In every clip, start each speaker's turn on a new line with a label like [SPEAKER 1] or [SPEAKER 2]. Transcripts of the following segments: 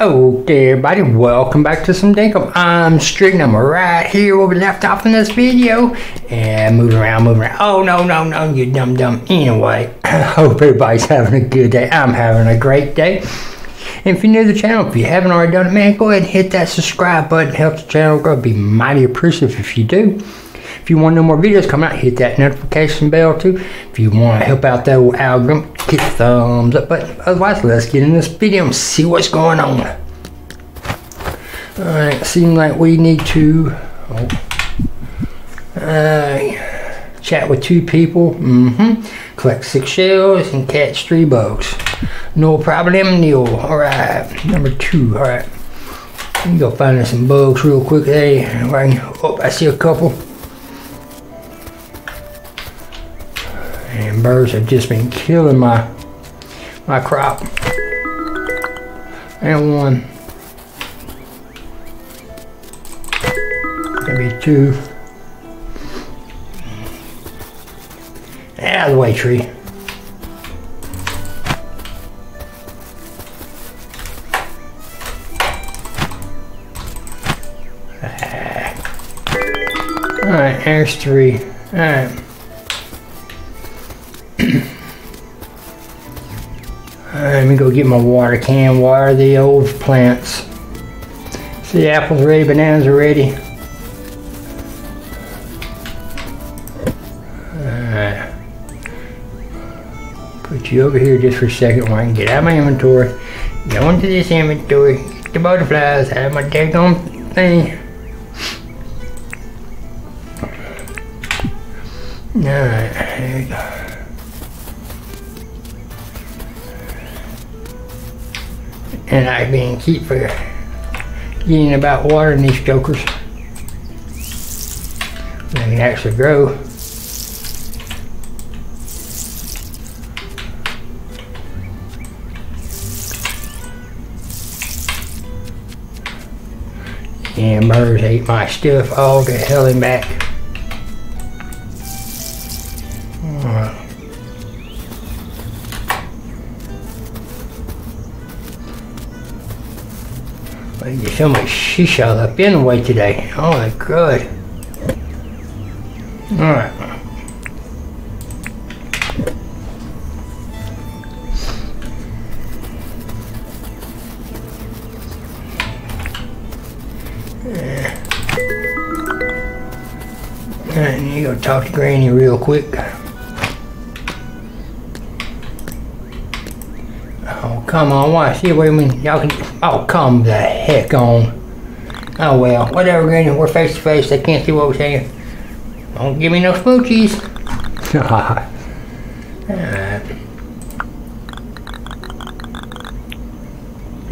[SPEAKER 1] Okay, everybody, welcome back to some Dinkum. I'm um, Stricken. I'm right here where we left off in this video. And moving around, moving around. Oh, no, no, no, you dumb dumb. Anyway, I hope everybody's having a good day. I'm having a great day. And if you're new to the channel, if you haven't already done it, man, go ahead and hit that subscribe button. Helps the channel grow. Be mighty appreciative if you do. If you want no more videos coming out, hit that notification bell too. If you want to help out that old algorithm, hit the thumbs up button. Otherwise, let's get in this video and see what's going on. Alright, seems like we need to oh, uh, chat with two people, mm-hmm, collect six shells, and catch three bugs. No problem, Neil. Alright, number two, alright. Let me go find us some bugs real quick. Hey, right. oh, I see a couple. And birds have just been killing my my crop. And one. Maybe two. Out of the way, tree. Ah. Alright, there's three. Alright. Let me go get my water can, water the old plants. See, apples ready, bananas are ready. Alright. Put you over here just for a second while I can get out my inventory. Go into this inventory, get the butterflies, have my daggone thing. I've been keep for getting about watering these jokers. They can actually grow. And birds ate my stuff all to hell and back. So much shisha up in way today. Oh my god. Alright. Yeah. Right. you go talk to Granny real quick. Come on, why? See what I mean? Y'all can, oh, come the heck on. Oh well, whatever, Granny, we're face to face, they can't see what we're saying. Don't give me no smoochies. Alright.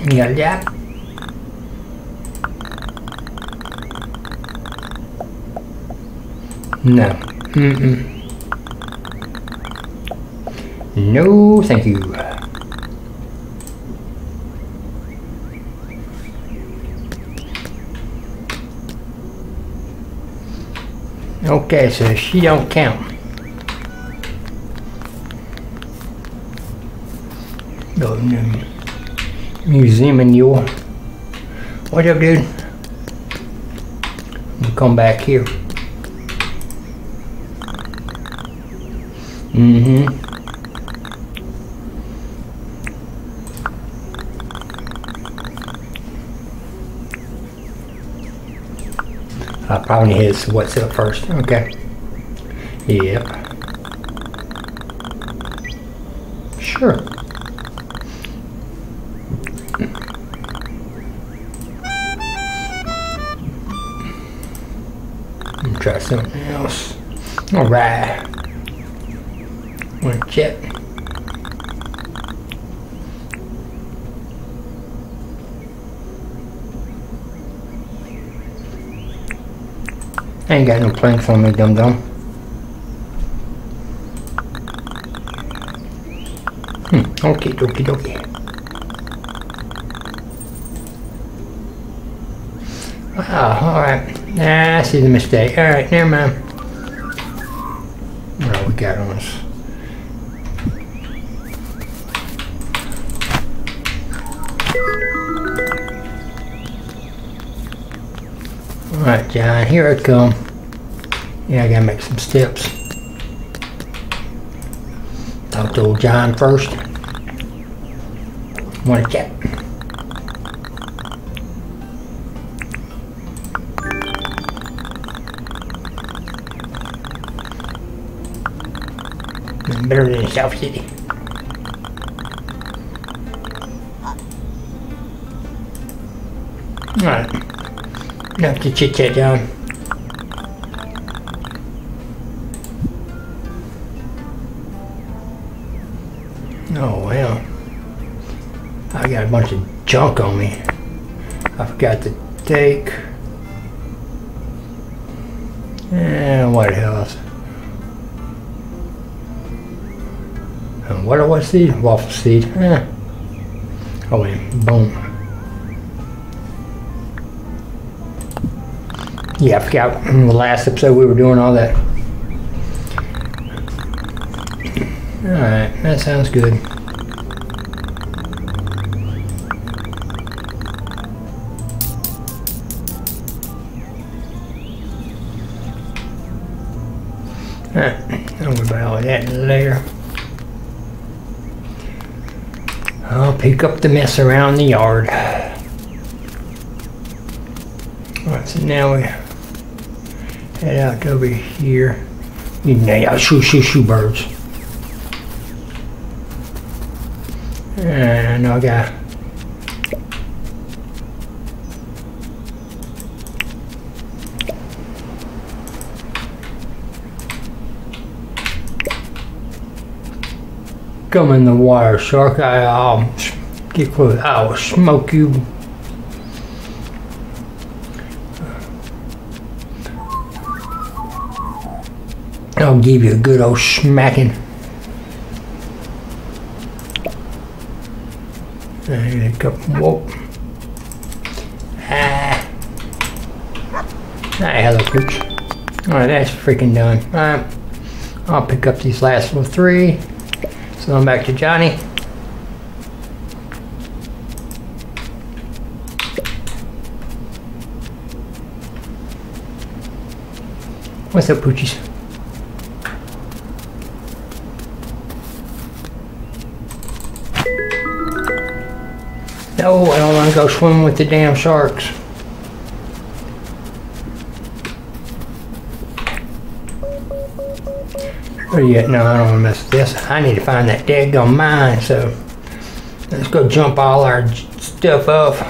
[SPEAKER 1] You got jack? No. Mm-mm. No, thank you. Okay, so she don't count. Go museum in your. What up, dude? Come back here. Mm-hmm. I probably hit what's up first. Okay. Yep. Sure. Try something else. Alright. Wanna check? Ain't got no planks on me, dum dum. Hmm, okay, dokie dokie. Ah, alright. Nah, I see the mistake. Alright, never mind. Alright, John, here I come. Yeah, I gotta make some steps. Talk to old John first. Want to chat? Better than South City. Alright. Enough to chit chat, John. Oh, well. I got a bunch of junk on me. I forgot to take. And what else? And what was seed? Waffle seed. Eh. Oh, wait. Boom. Yeah, I forgot in the last episode we were doing all that. Alright, that sounds good. Alright, don't worry about all that later. I'll pick up the mess around the yard. Alright, so now we head out over here. You know, shoo, shoo, shoo, birds. And I got come in the wire shark I'll get close I'll smoke you I'll give you a good old smacking There. Ah. Ah, hello, pooch. Alright, that's freaking done. Alright. I'll pick up these last little three. So I'm back to Johnny. What's up, Poochies? No, I don't want to go swim with the damn sharks. Where you at? No, I don't want to mess with this. I need to find that daggone mine, so let's go jump all our stuff off.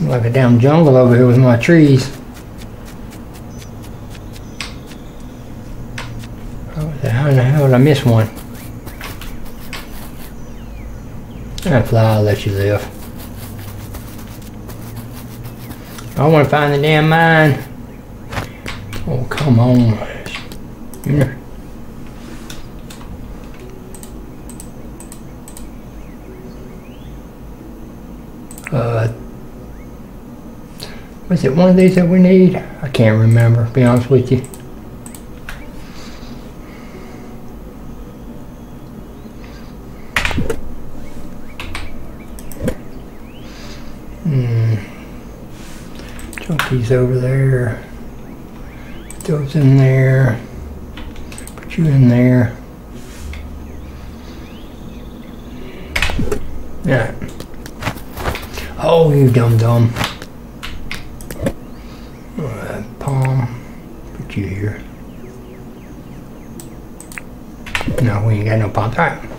[SPEAKER 1] Like a damn jungle over here with my trees. How in the hell did I miss one? That fly, I'll let you live. I want to find the damn mine. Oh, come on. Uh, was it one of these that we need? I can't remember, be honest with you. Over there. Those in there. Put you in there. Yeah. Oh, you dumb dumb. Uh, palm. Put you here. No, we ain't got no palms. All right.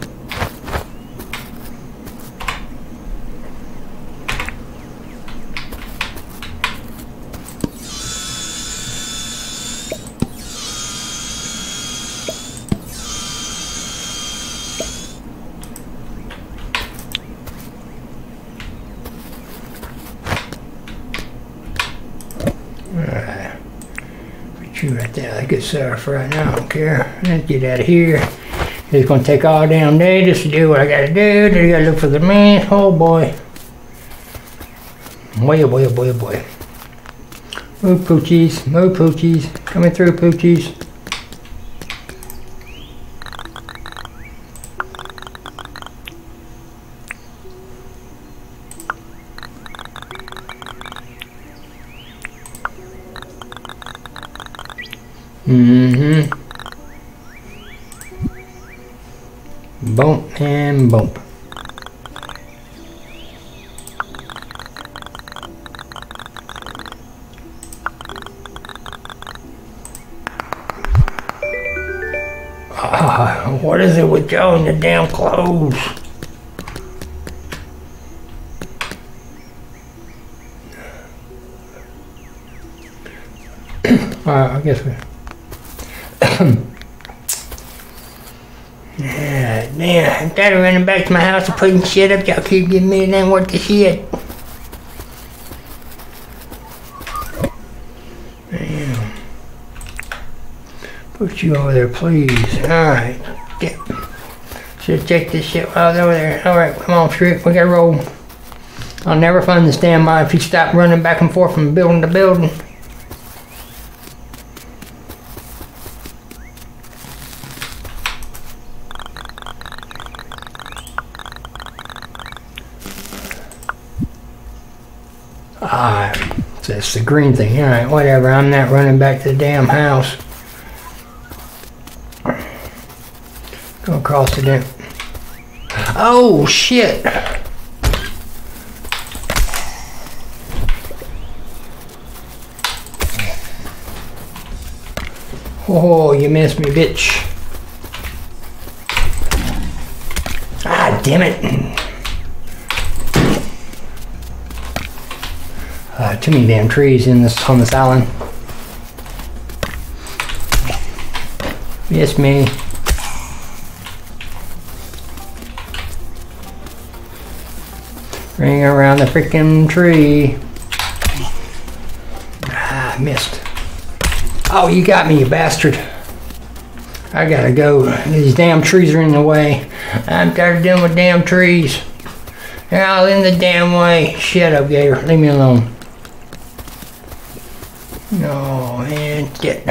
[SPEAKER 1] You right there. That's good stuff right now. I don't care. Let's get out of here. It's gonna take all damn day just to do what I gotta do. Then I gotta look for the man. Oh boy. Boy, oh boy, oh boy, oh boy. Move poochies, move poochies. Coming through poochies. Damn clothes? Alright, I guess we. yeah, damn. Daddy running back to my house and putting shit up. Y'all keep giving me damn what the shit. Damn. Put you over there, please. Alright. Get. Should check this shit was over there. Alright, come on, Trick. We gotta roll. I'll never find damn mine if you stop running back and forth from building to building. Alright, so it's the green thing. Alright, whatever. I'm not running back to the damn house. Go across the damn. Oh, shit! Oh, you missed me, bitch. Ah, damn it. Uh, too many damn trees in this on this island. Miss me. Ring around the freaking tree. Ah, missed. Oh, you got me, you bastard. I gotta go. These damn trees are in the way. I'm tired of dealing with damn trees. They're all in the damn way. Shut up, Gator. Leave me alone. No, and get.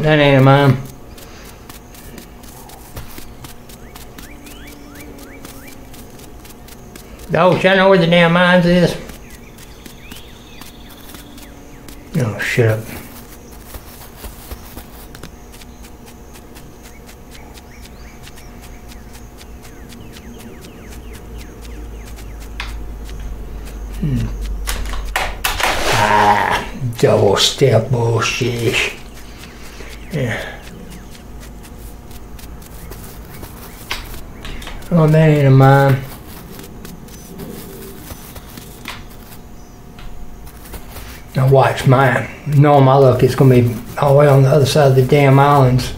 [SPEAKER 1] Oh, that ain't mine. Oh, I know where the damn mines is. Oh, shut up. Hmm. Ah, double step bullshit. Yeah. Oh, that ain't a mine. Now watch mine. Knowing my luck, it's gonna be all the way on the other side of the damn islands.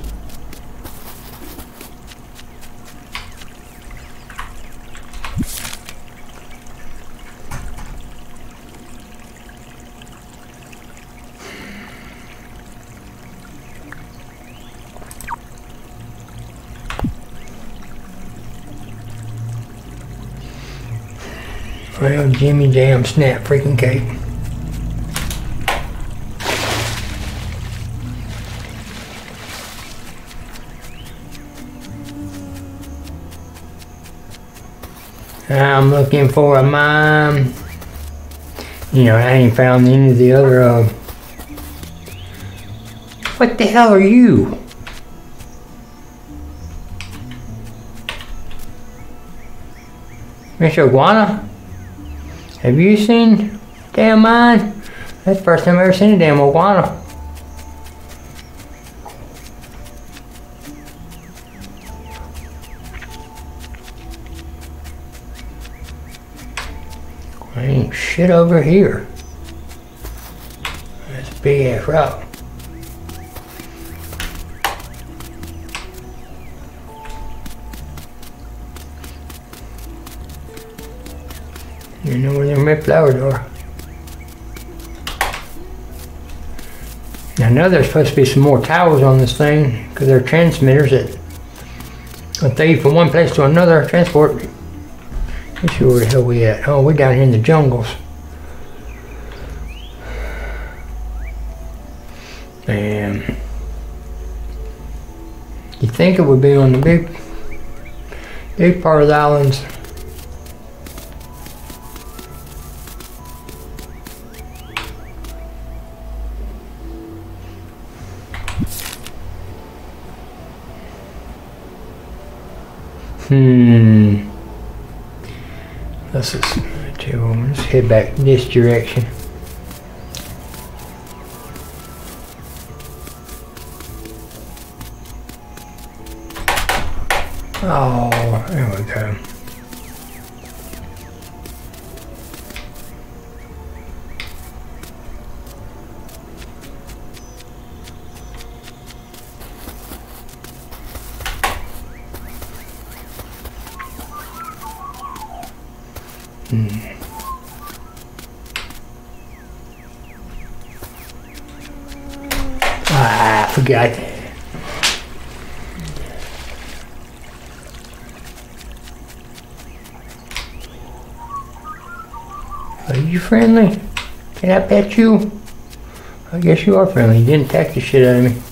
[SPEAKER 1] Well, Jimmy Jam snap freaking cake. I'm looking for a mine. You know, I ain't found any of the other, uh... What the hell are you? Mr. Iguana? Have you seen damn mine? That's the first time I've ever seen a damn iguana. Ain't shit over here. That's a big ass rock. You know where the flowers are. I know there's supposed to be some more towers on this thing because they're transmitters that if they from one place to another transport. Let's see where the hell we at. Oh, we're down here in the jungles. Um, you think it would be on the big, big part of the islands. Hmm. Let's just, let's head back this direction. Oh, there we go. Hmm. Ah, I forgot. Are you friendly? Can I pet you? I guess you are friendly. You didn't attack the shit out of me.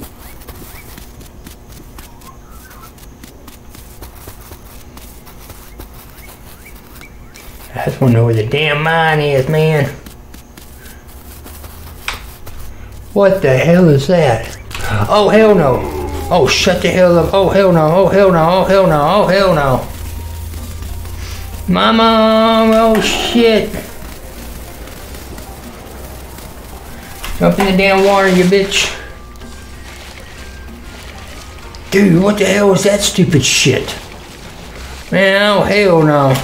[SPEAKER 1] To know where the damn mine is, man. What the hell is that? Oh, hell no. Oh, shut the hell up. Oh, hell no. Oh, hell no. Oh, hell no. Oh, hell no. Mama, oh shit. Jump in the damn water, you bitch. Dude, what the hell was that stupid shit? Man, oh hell no.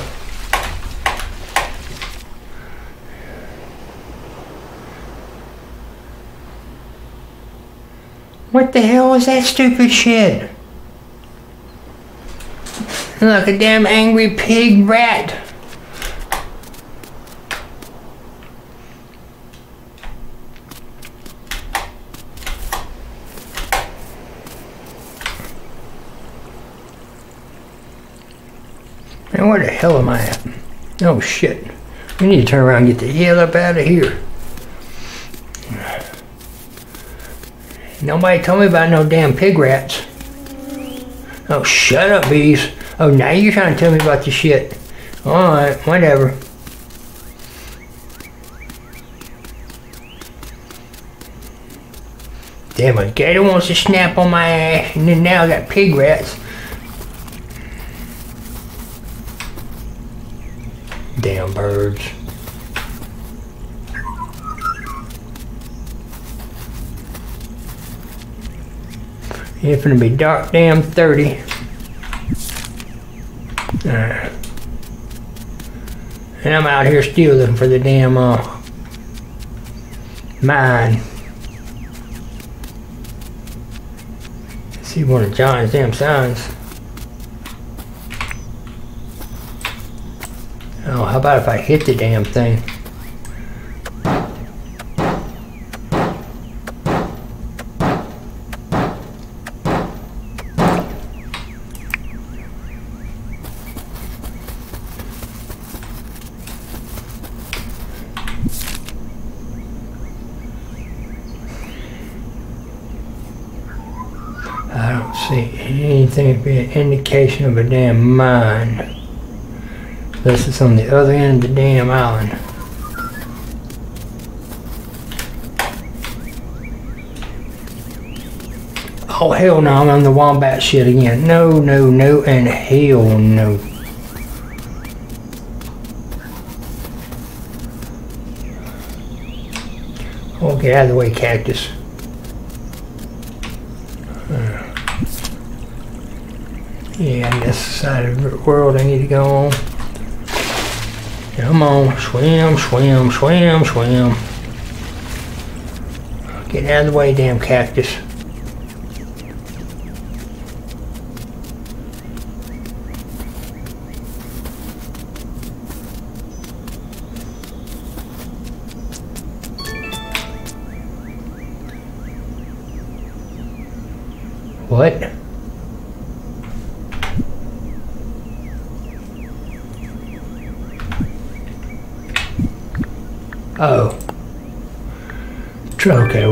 [SPEAKER 1] What the hell was that stupid shit? Like a damn angry pig rat. Man, where the hell am I at? Oh shit. We need to turn around and get the hell up out of here. Nobody told me about no damn pig rats. Oh, shut up, bees. Oh, now you're trying to tell me about the shit. Alright, whatever. Damn, a gator wants to snap on my ass, and then now I got pig rats. Damn birds. It's gonna be dark damn 30. Uh, and I'm out here still looking for the damn uh, mine. See one of John's damn signs. Oh, how about if I hit the damn thing? I don't see anything to be an indication of a damn mine. This is on the other end of the damn island. Oh hell no, I'm on the wombat shit again. No, no, no, and hell no. Oh, get out of the way, cactus. Yeah, I guess side of the world I need to go on. Come on, swim, swim, swim, swim. Get out of the way, damn cactus. Oh. Okay.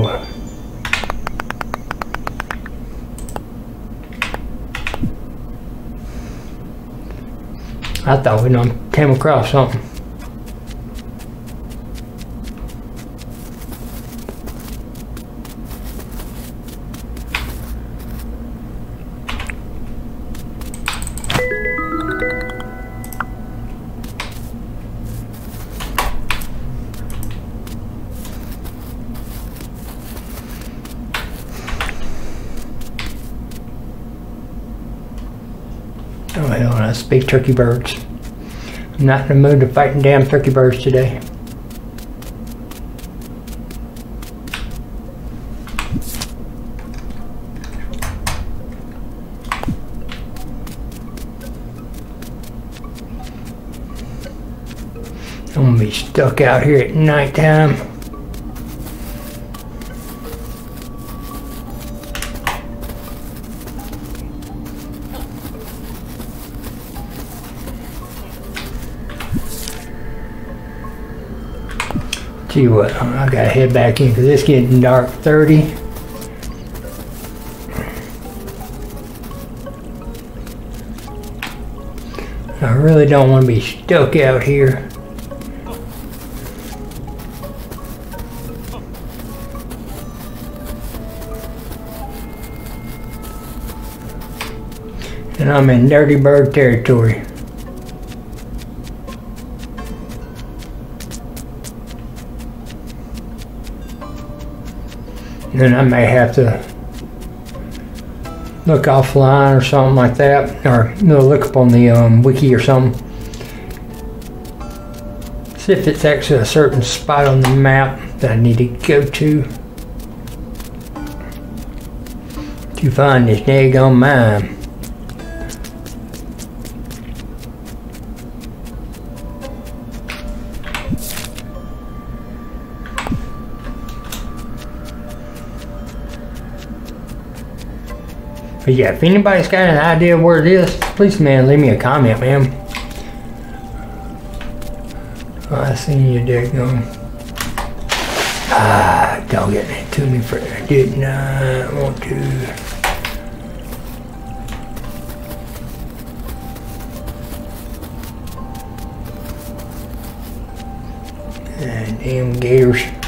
[SPEAKER 1] I thought we'd came across something. Turkey birds. I'm not in the mood to fighting damn turkey birds today. I'm gonna be stuck out here at nighttime. You what, I gotta head back in because it's getting dark 30. I really don't want to be stuck out here. And I'm in dirty bird territory. Then I may have to look offline or something like that, or you know, look up on the um, wiki or something. See if it's actually a certain spot on the map that I need to go to to find this daggone mine. But yeah, if anybody's got an idea where it is, please, man, leave me a comment, man. Oh, I seen you there going. Ah, don't get it to me for I did not want to. And damn gators.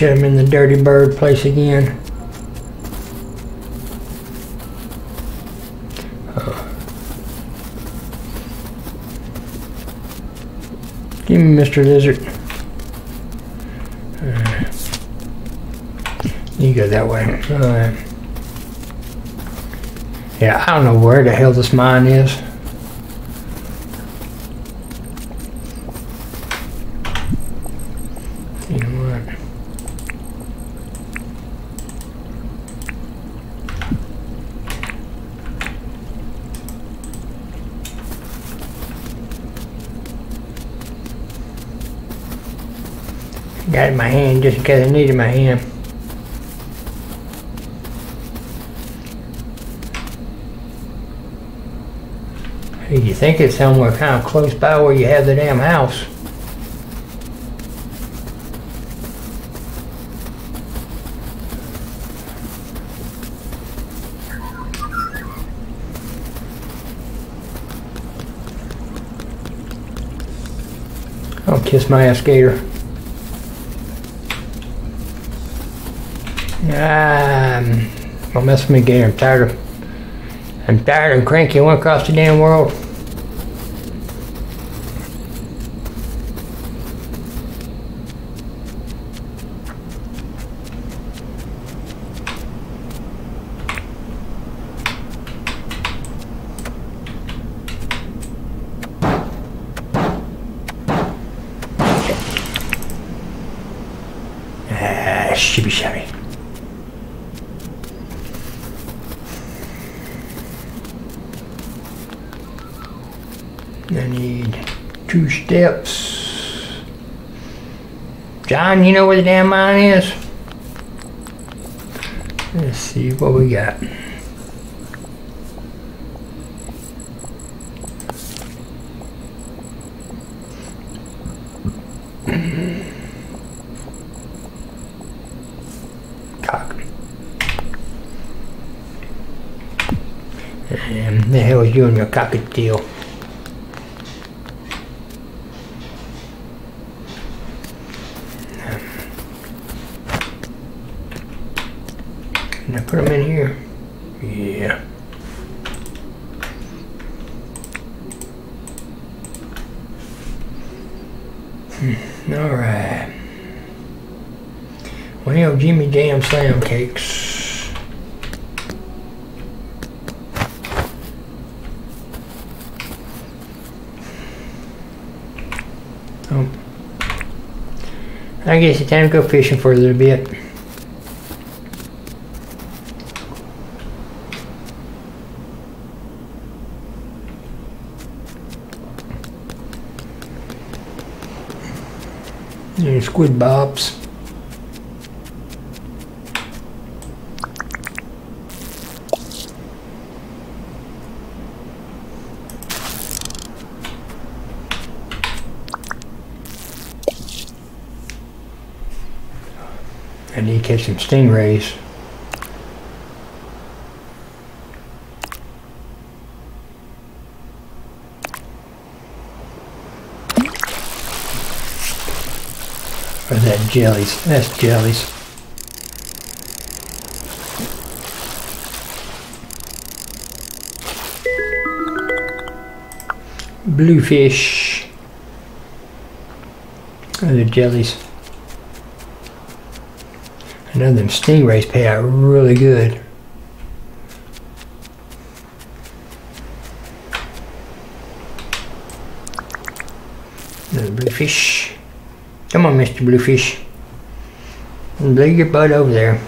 [SPEAKER 1] Oh shit, I'm in the dirty bird place again. Oh. Give me Mr. Lizard. Uh, you go that way. Uh, yeah, I don't know where the hell this mine is. You know what? Got it in my hand just in case I needed my hand. You think it's somewhere kind of close by where you have the damn house? I'll kiss my ass gator. Um, don't mess with me, Gator. I'm tired of. I'm tired and cranky. Went across the damn world. Ah, shibby shabby. I need two steps. John, you know where the damn mine is? Let's see what we got. Cock. And the hell is you and your cockatiel? Can I put them in here? Yeah. Hmm, all right. Well, Jimmy Jam Slam Cakes. Oh. I guess it's time to go fishing for a little bit. And squid bobs. I need to catch some stingrays. Or is that jellies? That's jellies. Bluefish. Oh, the jellies. I know them stingrays pay out really good. Little bluefish. Come on, Mr. Bluefish. Lay your butt over there.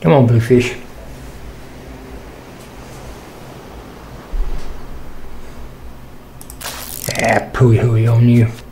[SPEAKER 1] Come on, Bluefish. Ah, pooey hooey on you.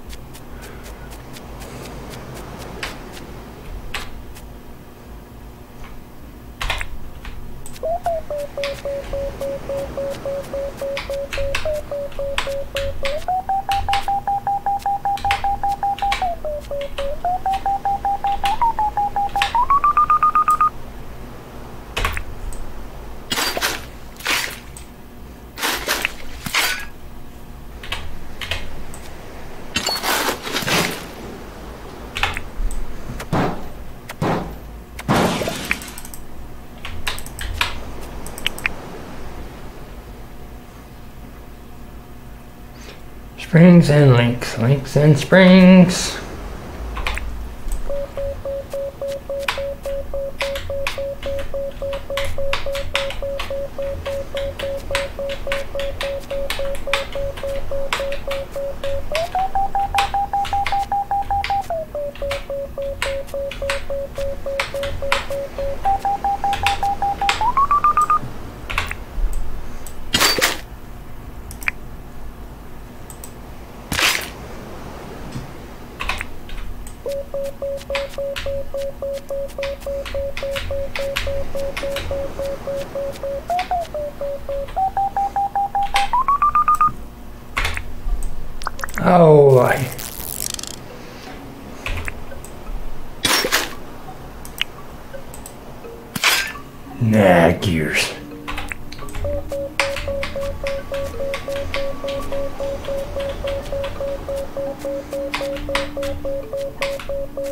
[SPEAKER 1] Links, links and springs.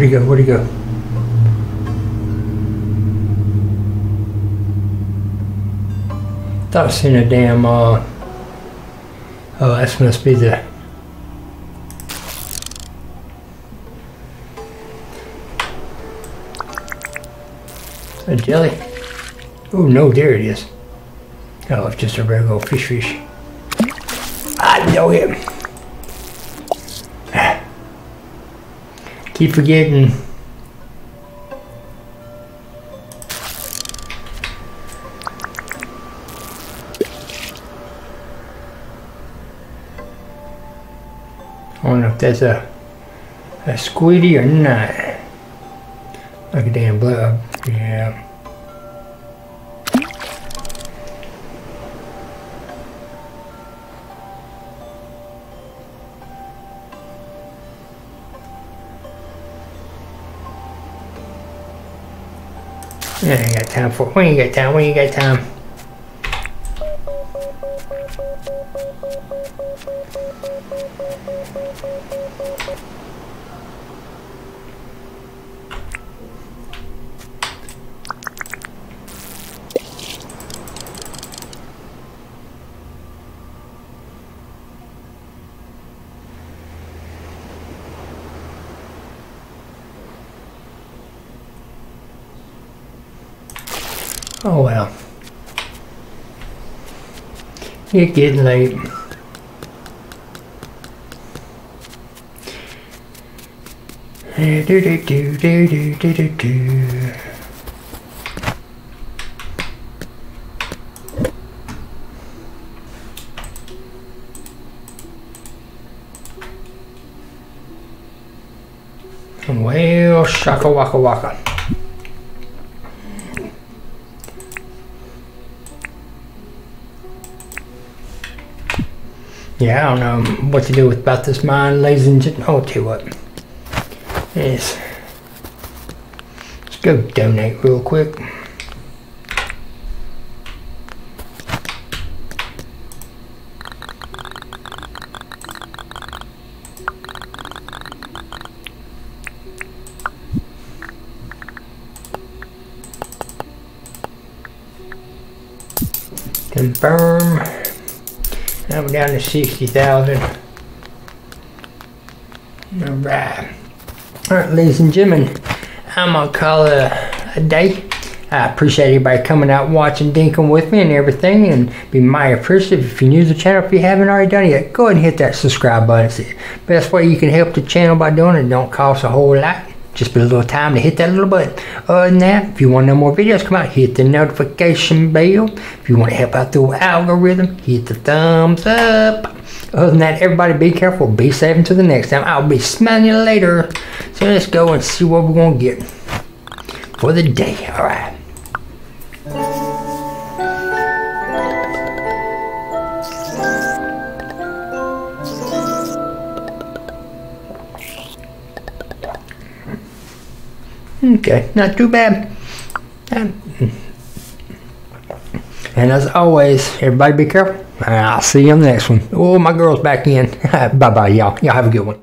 [SPEAKER 1] Where'd he go? Where'd he go? Thought I seen a damn, uh, oh, that must be the, a jelly. Oh no, there it is. Oh, it's just a regular fish fish. I know him. Keep forgetting. I know if that's a a squiddy or not. Like a damn blood. Yeah. I ain't got time for. We ain't got time. We ain't got time. Oh well. It's getting late. Do do do do do do do do. Well, shaka waka waka. Yeah, I don't know what to do with about this mine, ladies and gentlemen. Oh, I'll tell you what. Yes. Let's go donate real quick. Confirm. We're down to 60,000. All right. All right, ladies and gentlemen, I'm gonna call it a, a day. I appreciate everybody coming out watching Dinkum with me and everything and be mighty appreciative. If you're new to the channel, if you haven't already done it yet, go ahead and hit that subscribe button. It's the best way you can help the channel by doing. It don't cost a whole lot. Just a little time to hit that little button. Other than that, if you want no more videos come out, hit the notification bell. If you want to help out the algorithm, hit the thumbs up. Other than that, everybody be careful. Be safe until the next time. I'll be smelling you later. So let's go and see what we're going to get for the day. All right. Okay, not too bad. And, and as always, everybody be careful. I'll see you on the next one. Oh, my girl's back in. bye bye, y'all. Y'all have a good one.